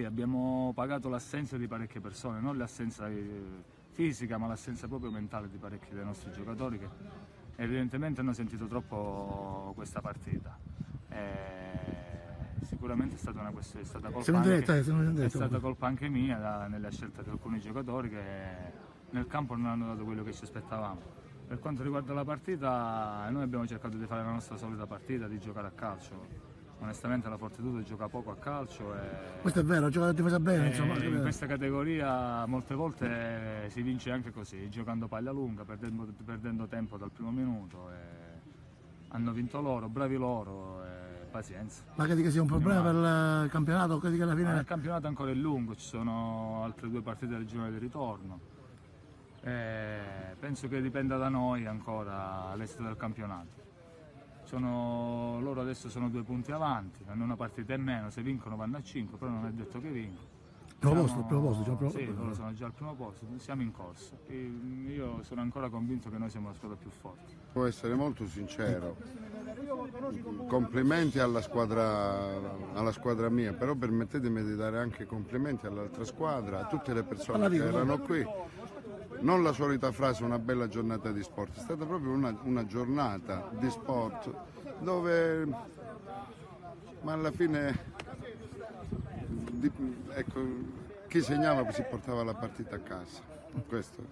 abbiamo pagato l'assenza di parecchie persone, non l'assenza eh, fisica ma l'assenza proprio mentale di parecchi dei nostri giocatori che evidentemente hanno sentito troppo questa partita. E sicuramente è stata, una è stata colpa, diretta, anche, è stata colpa anche mia da- nella scelta di alcuni giocatori che nel campo non hanno dato quello che ci aspettavamo. Per quanto riguarda la partita, noi abbiamo cercato di fare la nostra solita partita, di giocare a calcio. Onestamente la Fortitudo gioca poco a calcio e Questo è vero, gioca la difesa bene, eh, insomma. in questa categoria molte volte si vince anche così, giocando paglia lunga, perdendo, perdendo tempo dal primo minuto. e hanno vinto loro, bravi loro, e pazienza. Ma credi che sia un problema per il campionato? Credi che alla Ma fine... il campionato ancora è lungo, ci sono altre due partite del girone di ritorno. E penso che dipenda da noi ancora l'esito del campionato. Sono- loro adesso sono due punti avanti, hanno una partita in meno, se vincono vanno a 5, però non è detto che vincono. Primo Siamo- posto, primo posto, già primo- Sì, loro sono già al primo posto, siamo in corsa. E Io sono ancora convinto che noi siamo la squadra più forte. Devo essere molto sincero. Complimenti alla squadra, alla squadra mia, però permettetemi di dare anche complimenti all'altra squadra, a tutte le persone che erano qui. Non la solita frase una bella giornata di sport, è stata proprio una, una giornata di sport dove, ma alla fine, di- ecco, chi segnava si portava la partita a casa. Questo.